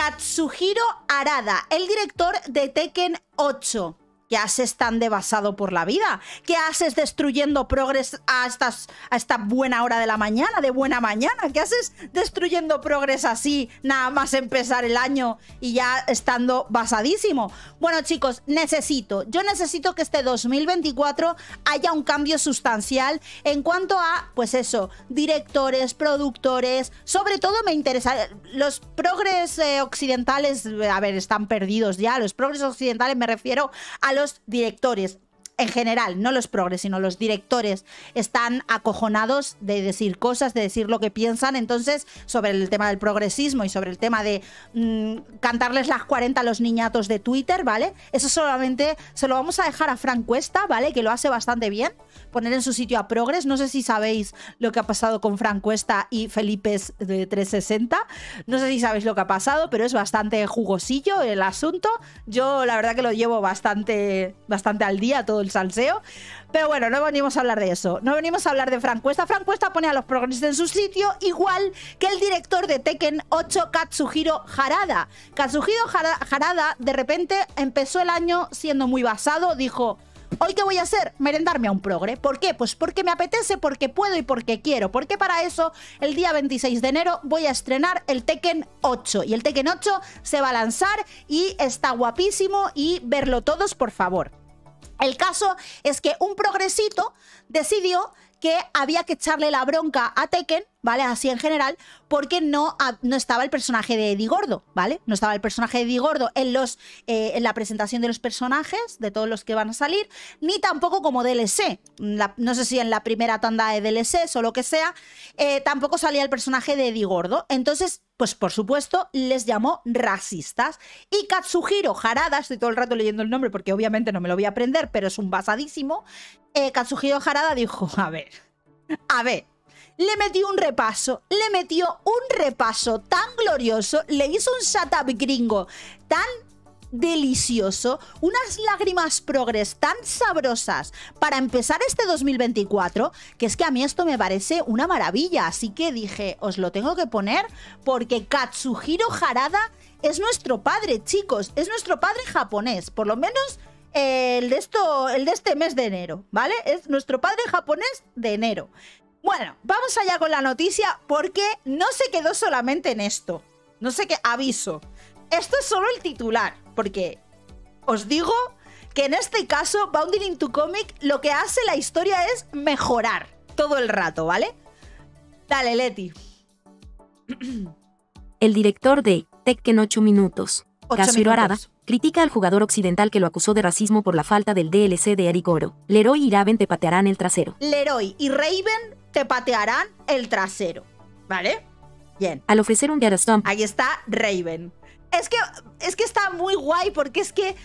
Katsuhiro Arada, el director de Tekken 8. ¿Qué haces tan devasado por la vida? ¿Qué haces destruyendo progres a, estas, a esta buena hora de la mañana, de buena mañana? ¿Qué haces destruyendo progres así, nada más empezar el año y ya estando basadísimo? Bueno, chicos, necesito, yo necesito que este 2024 haya un cambio sustancial en cuanto a, pues eso, directores, productores, sobre todo me interesa, los progres eh, occidentales, a ver, están perdidos ya, los progres occidentales me refiero a los directores en general, no los progres, sino los directores, están acojonados de decir cosas, de decir lo que piensan. Entonces, sobre el tema del progresismo y sobre el tema de mm, cantarles las 40 a los niñatos de Twitter, ¿vale? Eso solamente se lo vamos a dejar a Frank Cuesta, ¿vale? Que lo hace bastante bien. Poner en su sitio a Progres. No sé si sabéis lo que ha pasado con Frank Cuesta y Felipe de 360. No sé si sabéis lo que ha pasado, pero es bastante jugosillo el asunto. Yo, la verdad, que lo llevo bastante, bastante al día todo el salseo. Pero bueno, no venimos a hablar de eso. No venimos a hablar de Frank Cuesta. Frank Cuesta pone a los progresistas en su sitio, igual que el director de Tekken 8, Katsuhiro Harada. Katsuhiro Harada de repente empezó el año siendo muy basado, dijo... ¿Hoy qué voy a hacer? Merendarme a un progre. ¿Por qué? Pues porque me apetece, porque puedo y porque quiero. Porque para eso, el día 26 de enero voy a estrenar el Tekken 8. Y el Tekken 8 se va a lanzar y está guapísimo y verlo todos, por favor. El caso es que un progresito decidió que había que echarle la bronca a Tekken, ¿vale? Así en general, porque no, no estaba el personaje de Eddie Gordo, ¿vale? No estaba el personaje de Eddie Gordo en, los, eh, en la presentación de los personajes, de todos los que van a salir, ni tampoco como DLC. no sé si en la primera tanda de DLCs o lo que sea, eh, tampoco salía el personaje de Eddie Gordo. Entonces, pues por supuesto, les llamó racistas. Y Katsuhiro Harada, estoy todo el rato leyendo el nombre porque obviamente no me lo voy a aprender, pero es un basadísimo. Eh, Katsuhiro Harada dijo, a ver, a ver, le metió un repaso, le metió un repaso tan glorioso, le hizo un setup gringo tan delicioso, unas lágrimas progres tan sabrosas para empezar este 2024, que es que a mí esto me parece una maravilla, así que dije, os lo tengo que poner porque Katsuhiro Harada es nuestro padre, chicos, es nuestro padre japonés, por lo menos el de esto, el de este mes de enero, ¿vale? Es nuestro padre japonés de enero. Bueno, vamos allá con la noticia porque no se quedó solamente en esto. No sé qué, aviso. Esto es solo el titular, porque os digo que en este caso Bounding into Comic lo que hace la historia es mejorar todo el rato, ¿vale? Dale, Leti. El director de Tekken 8 minutos, Kazuhiro Arada, critica al jugador occidental que lo acusó de racismo por la falta del DLC de Eric Oro. Leroy y Raven te patearán el trasero. Leroy y Raven te patearán el trasero. ¿Vale? Bien. Al ofrecer un Get Ahí está Raven. Es que, es que está muy guay porque es que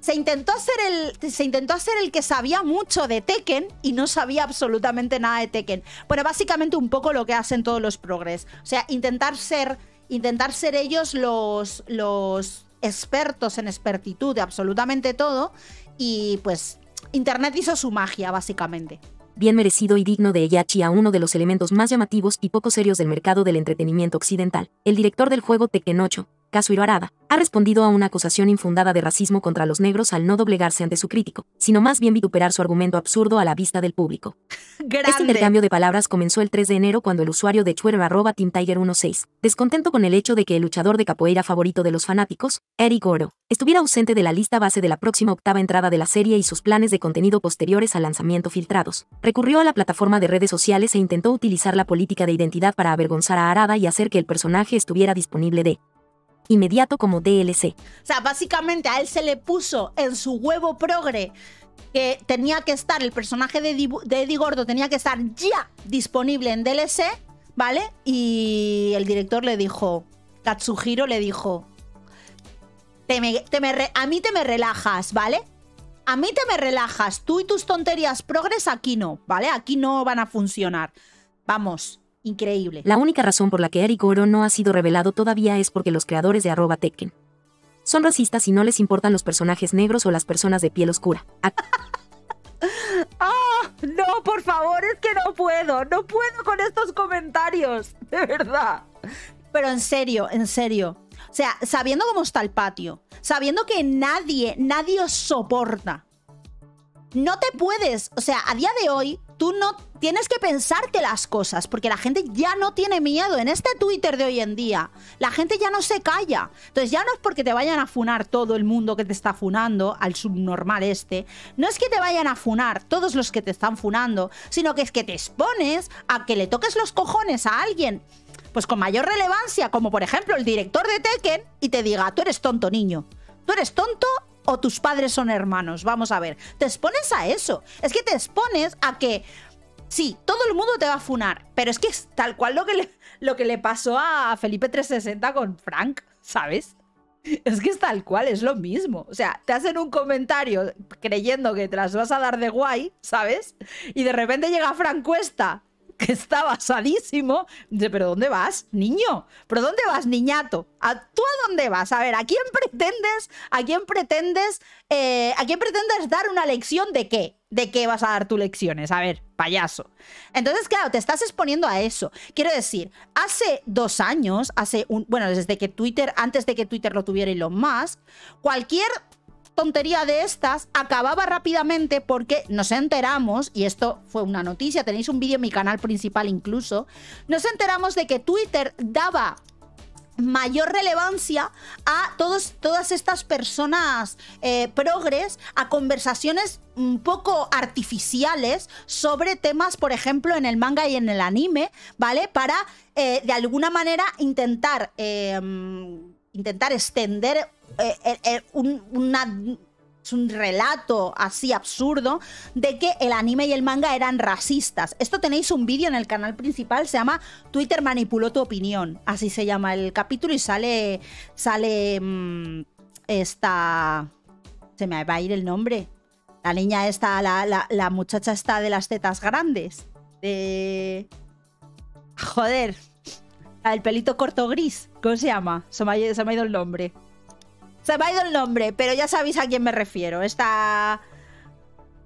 se intentó, hacer el, se intentó hacer el que sabía mucho de Tekken y no sabía absolutamente nada de Tekken. Bueno, básicamente un poco lo que hacen todos los progres. O sea, intentar ser, intentar ser ellos los, los expertos en expertitud de absolutamente todo y pues Internet hizo su magia, básicamente bien merecido y digno de Eyachi a uno de los elementos más llamativos y poco serios del mercado del entretenimiento occidental. El director del juego Tekken 8, Kazuhiro Arada, ha respondido a una acusación infundada de racismo contra los negros al no doblegarse ante su crítico, sino más bien vituperar su argumento absurdo a la vista del público. Este intercambio de palabras comenzó el 3 de enero cuando el usuario de Twitter arroba TeamTiger16, descontento con el hecho de que el luchador de capoeira favorito de los fanáticos, Eric Goro, estuviera ausente de la lista base de la próxima octava entrada de la serie y sus planes de contenido posteriores al lanzamiento filtrados, recurrió a la plataforma de redes sociales e intentó utilizar la política de identidad para avergonzar a Arada y hacer que el personaje estuviera disponible de inmediato como DLC. O sea, básicamente a él se le puso en su huevo progre que tenía que estar, el personaje de, Eddie Gordo tenía que estar ya disponible en DLC, ¿vale? Y el director le dijo, Katsuhiro le dijo, te a mí te me relajas, ¿vale? A mí te me relajas, tú y tus tonterías progres aquí no, ¿vale? Aquí no van a funcionar. Vamos, increíble. La única razón por la que Eric Oro no ha sido revelado todavía es porque los creadores de arroba Tekken son racistas y no les importan los personajes negros o las personas de piel oscura. ¡Ah! no, por favor, es que no puedo, no puedo con estos comentarios, de verdad. Pero en serio, en serio. O O sea, sabiendo cómo está el patio, sabiendo que nadie, nadie os soporta. No te puedes, o sea, a día de hoy, tú no tienes que pensarte las cosas, porque la gente ya no tiene miedo. En este Twitter de hoy en día, la gente ya no se calla. Entonces ya no es porque te vayan a funar todo el mundo que te está funando, al subnormal este. No es que te vayan a funar todos los que te están funando, sino que es que te expones a que le toques los cojones a alguien pues con mayor relevancia, como por ejemplo el director de Tekken, y te diga, tú eres tonto, niño. Tú eres tonto o tus padres son hermanos. Vamos a ver. Te expones a eso. Es que te expones a que. Sí, todo el mundo te va a funar, pero es que es tal cual lo que le, lo que le pasó a Felipe 360 con Frank, ¿sabes? Es que es tal cual, es lo mismo. O sea, te hacen un comentario creyendo que te las vas a dar de guay, ¿sabes? Y de repente llega Frank Cuesta que está basadísimo. ¿pero dónde vas, niño? ¿Pero dónde vas, niñato? ¿A, ¿Tú a dónde vas? A ver, ¿a quién pretendes, a quién pretendes, eh, a quién pretendes dar una lección de qué? ¿De qué vas a dar tus lecciones? A ver, payaso. Entonces, claro, te estás exponiendo a eso. Quiero decir, hace dos años, hace un, bueno, desde que Twitter, antes de que Twitter lo tuviera Elon Musk, cualquier tontería de estas acababa rápidamente porque nos enteramos, y esto fue una noticia, tenéis un vídeo en mi canal principal incluso, nos enteramos de que Twitter daba mayor relevancia a todos, todas estas personas eh, progres, a conversaciones un poco artificiales sobre temas, por ejemplo, en el manga y en el anime, ¿vale? Para, eh, de alguna manera, intentar, em, intentar extender eh, eh, un, es un relato así absurdo de que el anime y el manga eran racistas. Esto tenéis un vídeo en el canal principal, se llama Twitter manipuló tu opinión, así se llama el capítulo y sale sale mm, esta se me va a ir el nombre. La niña esta, la, la, muchacha esta de las tetas grandes. De... Joder. El pelito corto gris. ¿Cómo se llama? Se me ha ido el nombre. Se me ha ido el nombre, pero ya sabéis a quién me refiero. Esta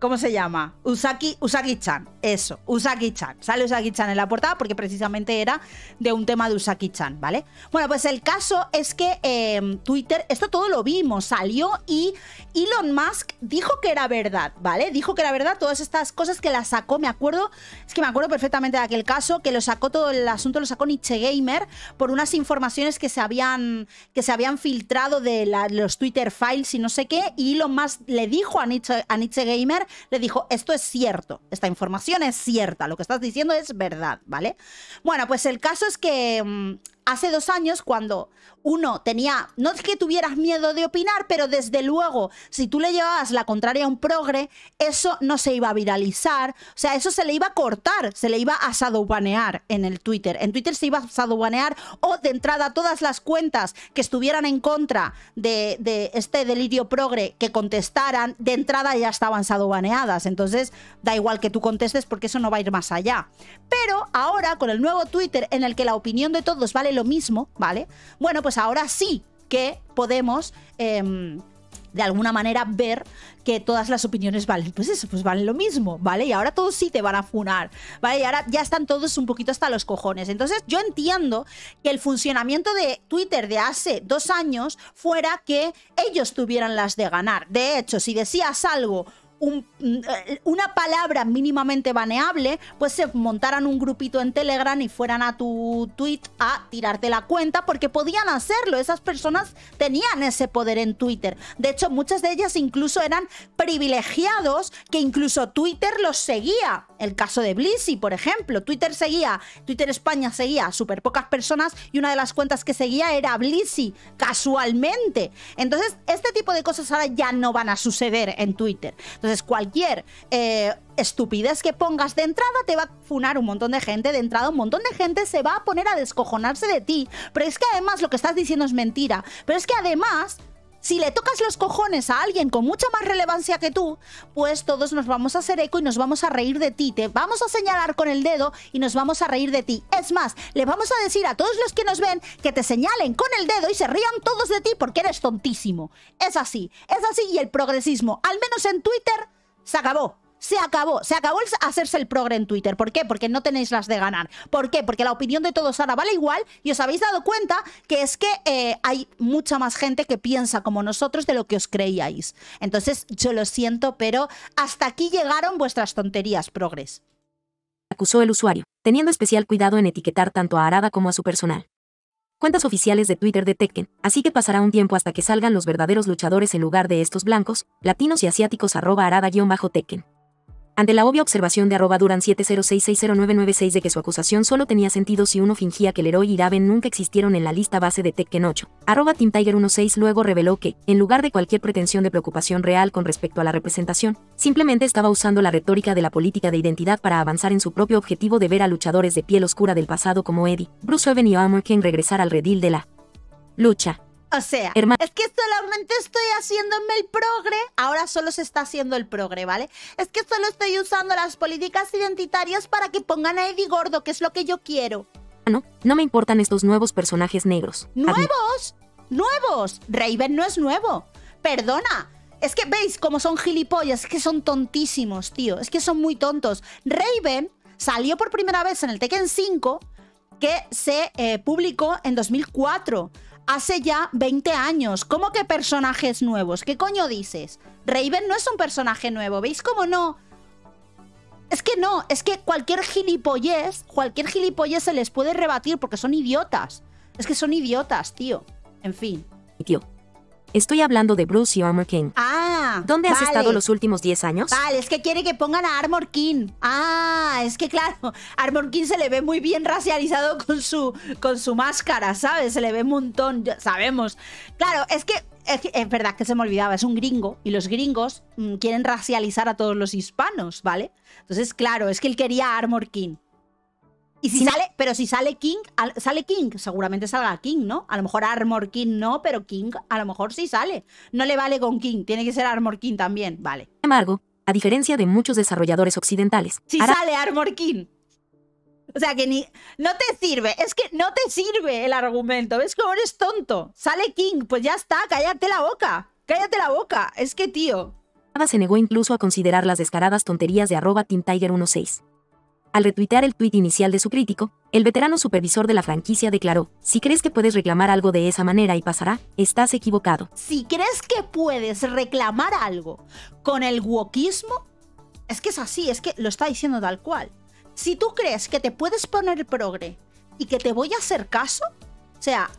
¿Cómo se llama? Usaki, Usagi-chan. Eso, Usagi-chan. Sale Usagi-chan en la portada porque precisamente era de un tema de Usagi-chan, ¿vale? Bueno, pues el caso es que em, Twitter, esto todo lo vimos, salió y Elon Musk dijo que era verdad, ¿vale? Dijo que era verdad todas estas cosas que las sacó, me acuerdo, es que me acuerdo perfectamente de aquel caso, que lo sacó todo el asunto, lo sacó Nietzsche Gamer por unas informaciones que se habían, que se habían filtrado de los Twitter files y no sé qué, y Elon Musk le dijo a Nietzsche, a Nietzsche Gamer le dijo, esto es cierto, esta información es cierta, lo que estás diciendo es verdad, ¿vale? Bueno, pues el caso es que mm, hace dos años cuando uno tenía, no es que tuvieras miedo de opinar, pero desde luego, si tú le llevabas la contraria a un progre, eso no se iba a viralizar, o sea, eso se le iba a cortar, se le iba a sadobanear en el Twitter. En Twitter se iba a sadobanear o de entrada todas las cuentas que estuvieran en contra de, este delirio progre que contestaran, de entrada ya estaban sadobaneadas. Entonces, da igual que tú contestes porque eso no va a ir más allá. Pero ahora, con el nuevo Twitter en el que la opinión de todos vale lo mismo, ¿vale? Bueno, pues ahora sí que podemos... Em, de alguna manera ver que todas las opiniones valen, pues eso, pues valen lo mismo, ¿vale? Y ahora todos sí te van a funar, ¿vale? Y ahora ya están todos un poquito hasta los cojones. Entonces yo entiendo que el funcionamiento de Twitter de hace dos años fuera que ellos tuvieran las de ganar. De hecho, si decías algo eh, una palabra mínimamente baneable, pues se montaran un grupito en Telegram y fueran a tu tweet a tirarte la cuenta porque podían hacerlo. Esas personas tenían ese poder en Twitter. De hecho, muchas de ellas incluso eran privilegiados que incluso Twitter los seguía. El caso de Blissy, por ejemplo. Twitter seguía, Twitter España seguía a súper pocas personas y una de las cuentas que seguía era Blissy, casualmente. Entonces, este tipo de cosas ahora ya no van a suceder en Twitter. Entonces, cualquier eh, estupidez que pongas de entrada te va a funar un montón de gente, de entrada un montón de gente se va a poner a descojonarse de ti. Pero es que además lo que estás diciendo es mentira. Pero es que además si le tocas los cojones a alguien con mucha más relevancia que tú, pues todos nos vamos a hacer eco y nos vamos a reír de ti. Te vamos a señalar con el dedo y nos vamos a reír de ti. Es más, le vamos a decir a todos los que nos ven que te señalen con el dedo y se rían todos de ti porque eres tontísimo. Es así, es así y el progresismo, al menos en Twitter, se acabó. Se acabó, se acabó el hacerse el progre en Twitter. ¿Por qué? Porque no tenéis las de ganar. ¿Por qué? Porque la opinión de todos ahora vale igual y os habéis dado cuenta que es que eh, hay mucha más gente que piensa como nosotros de lo que os creíais. Entonces, yo lo siento, pero hasta aquí llegaron vuestras tonterías, progres. Acusó el usuario, teniendo especial cuidado en etiquetar tanto a Arada como a su personal. Cuentas oficiales de Twitter de Tekken, así que pasará un tiempo hasta que salgan los verdaderos luchadores en lugar de estos blancos, latinos y asiáticos arroba arada-tekken. Ante la obvia observación de arroba duran 706609996 de que su acusación solo tenía sentido si uno fingía que Leroy y Raven nunca existieron en la lista base de Tekken 8, arroba Team Tiger 16 luego reveló que, en lugar de cualquier pretensión de preocupación real con respecto a la representación, simplemente estaba usando la retórica de la política de identidad para avanzar en su propio objetivo de ver a luchadores de piel oscura del pasado como Eddie, Bruce Oven y Armor King regresar al redil de la lucha. O sea, es que solamente estoy haciéndome el progre. Ahora solo se está haciendo el progre, ¿vale? Es que solo estoy usando las políticas identitarias para que pongan a Eddie gordo, que es lo que yo quiero. Ah, no, no me importan estos nuevos personajes negros. ¿Nuevos? ¡Nuevos! Raven no es nuevo. Perdona. Es que veis cómo son gilipollas, es que son tontísimos, tío. Es que son muy tontos. Raven salió por primera vez en el Tekken 5 que se eh, publicó en 2004 hace ya 20 años. ¿Cómo que personajes nuevos? ¿Qué coño dices? Raven no es un personaje nuevo, ¿veis cómo no? Es que no, es que cualquier gilipollez, cualquier gilipollez se les puede rebatir porque son idiotas. Es que son idiotas, tío. En fin. Tío, Estoy hablando de Bruce y Armor King. Ah. ¿Dónde has estado los últimos 10 años? Vale, es que quiere que pongan a Armor King. Ah, es que claro, Armor King se le ve muy bien racializado con su, con su máscara, ¿sabes? Se le ve un montón, ya sabemos. Claro, es que es, verdad que se me olvidaba, es un gringo y los gringos mm, quieren racializar a todos los hispanos, ¿vale? Entonces, claro, es que él quería Armor King. Y si sale, pero si sale King, sale King, seguramente salga King, ¿no? A lo mejor Armor King no, pero King a lo mejor sí sale. No le vale con King, tiene que ser Armor King también, vale. Sin embargo, a diferencia de muchos desarrolladores occidentales. Si sale Armor King. O sea que ni. No te sirve, es que no te sirve el argumento. ¿Ves cómo eres tonto? Sale King, pues ya está, cállate la boca. Cállate la boca. Es que, tío. Se negó incluso a considerar las descaradas tonterías de arroba Team Tiger 16. Al retuitear el tuit inicial de su crítico, el veterano supervisor de la franquicia declaró, si crees que puedes reclamar algo de esa manera y pasará, estás equivocado. Si crees que puedes reclamar algo con el wokismo, es que es así, es que lo está diciendo tal cual. Si tú crees que te puedes poner progre y que te voy a hacer caso, o sea,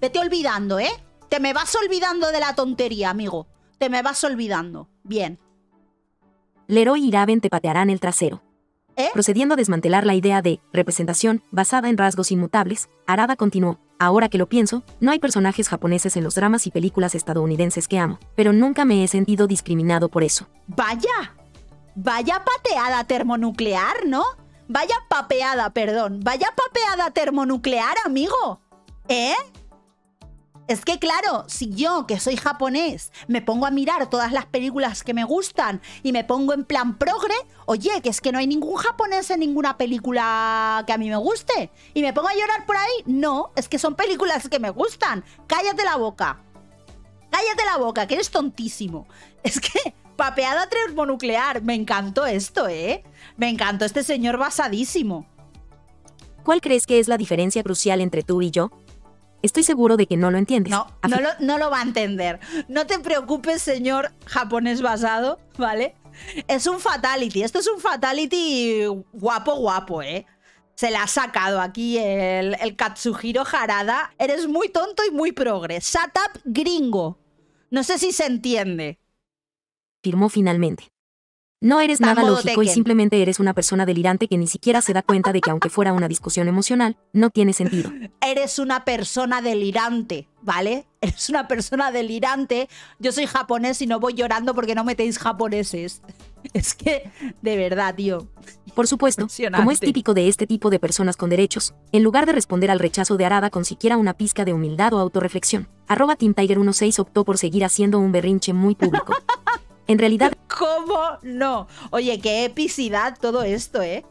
vete olvidando, ¿eh? Te me vas olvidando de la tontería, amigo. Te me vas olvidando. Bien. Leroy y Raven te patearán el trasero. ¿Eh? Procediendo a desmantelar la idea de representación basada en rasgos inmutables, Arada continuó, ahora que lo pienso, no hay personajes japoneses en los dramas y películas estadounidenses que amo, pero nunca me he sentido discriminado por eso. Vaya, vaya pateada termonuclear, ¿no? Vaya papeada, perdón, vaya papeada termonuclear, amigo. ¿Eh? Es que claro, si yo, que soy japonés, me pongo a mirar todas las películas que me gustan y me pongo en plan progre, oye, que es que no hay ningún japonés en ninguna película que a mí me guste. Y me pongo a llorar por ahí, no, es que son películas que me gustan. Cállate la boca. Cállate la boca, que eres tontísimo. Es que, papeada termonuclear, me encantó esto, ¿eh? Me encantó este señor basadísimo. ¿Cuál crees que es la diferencia crucial entre tú y yo? Estoy seguro de que no lo entiendes. No, no lo, no lo va a entender. No te preocupes, señor japonés basado, ¿vale? Es un fatality. Esto es un fatality guapo, guapo, ¿eh? Se le ha sacado aquí el, el Katsuhiro Harada. Eres muy tonto y muy progre. Shut up, gringo. No sé si se entiende. Firmó finalmente. No eres nada lógico y simplemente eres una persona delirante que ni siquiera se da cuenta de que aunque fuera una discusión emocional, no tiene sentido. Eres una persona delirante, ¿vale? Eres una persona delirante. Yo soy japonés y no voy llorando porque no metéis japoneses. Es que, de verdad, tío. Por supuesto, como es típico de este tipo de personas con derechos, en lugar de responder al rechazo de Arada con siquiera una pizca de humildad o autorreflexión, arroba Team Tiger 16 optó por seguir haciendo un berrinche muy público. En realidad... ¿Cómo no? Oye, qué epicidad todo esto, ¿eh?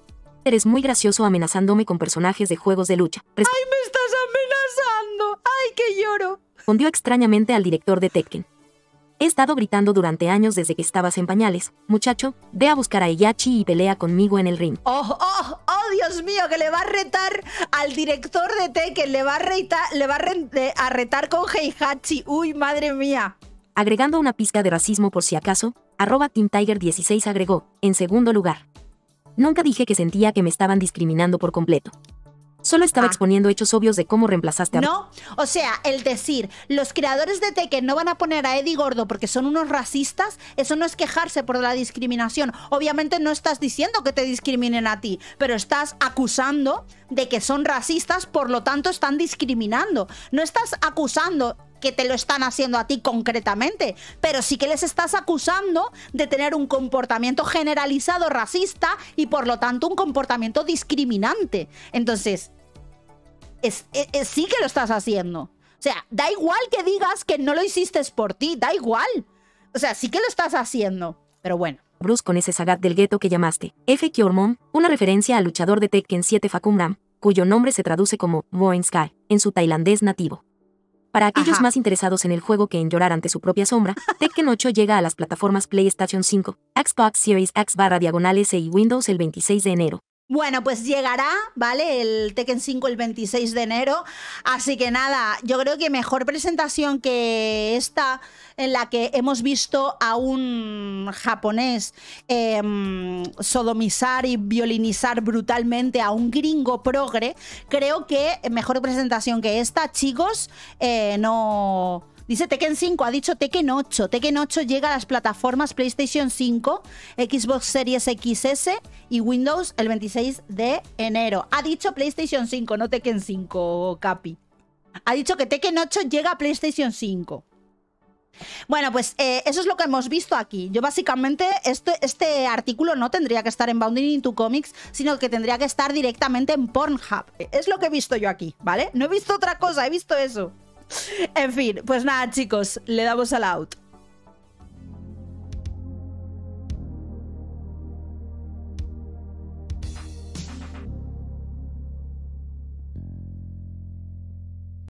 Eres muy gracioso amenazándome con personajes de juegos de lucha. ¡Ay, me estás amenazando! ¡Ay, que lloro! Respondió extrañamente al director de Tekken. He estado gritando durante años desde que estabas en pañales. Muchacho, ve a buscar a Eyachi y pelea conmigo en el ring. ¡Oh, oh, oh, Dios mío! Que le va a retar al director de Tekken, le va a, retar, le va a, re- de- a retar con Heihachi. ¡Uy, madre mía! Agregando una pizca de racismo por si acaso, arroba Team Tiger 16 agregó, en segundo lugar. Nunca dije que sentía que me estaban discriminando por completo. Solo estaba Ah. exponiendo hechos obvios de cómo reemplazaste a No, o sea, el decir, los creadores de Tekken no van a poner a Eddie Gordo porque son unos racistas, eso no es quejarse por la discriminación. Obviamente no estás diciendo que te discriminen a ti, pero estás acusando de que son racistas, por lo tanto están discriminando. No estás acusando que te lo están haciendo a ti concretamente, pero sí que les estás acusando de tener un comportamiento generalizado racista y por lo tanto un comportamiento discriminante. Entonces, es, sí que lo estás haciendo. O sea, da igual que digas que no lo hiciste por ti, da igual. O sea, sí que lo estás haciendo. Pero bueno. Bruce con ese Sagat del gueto que llamaste F. Kyormon, una referencia al luchador de Tekken 7 Fakumram, cuyo nombre se traduce como Moin Sky, en su tailandés nativo. Para aquellos Ajá. más interesados en el juego que en llorar ante su propia sombra, Tekken 8 llega a las plataformas PlayStation 5, Xbox Series X barra diagonales y Windows el 26 de enero. Bueno, pues llegará, ¿vale? El Tekken 5 el 26 de enero. Así que nada, yo creo que mejor presentación que esta en la que hemos visto a un japonés em, sodomizar y violinizar brutalmente a un gringo progre. Creo que mejor presentación que esta, chicos, eh, no... Dice Tekken 5, ha dicho Tekken 8. Tekken 8 llega a las plataformas PlayStation 5, Xbox Series XS y Windows el 26 de enero. Ha dicho PlayStation 5, no Tekken 5, Capi. Ha dicho que Tekken 8 llega a PlayStation 5. Bueno, pues eh, eso es lo que hemos visto aquí. Yo básicamente este, este artículo no tendría que estar en Bounding into Comics, sino que tendría que estar directamente en Pornhub. Es lo que he visto yo aquí, ¿vale? No he visto otra cosa, he visto eso. En fin, pues nada chicos, le damos al out.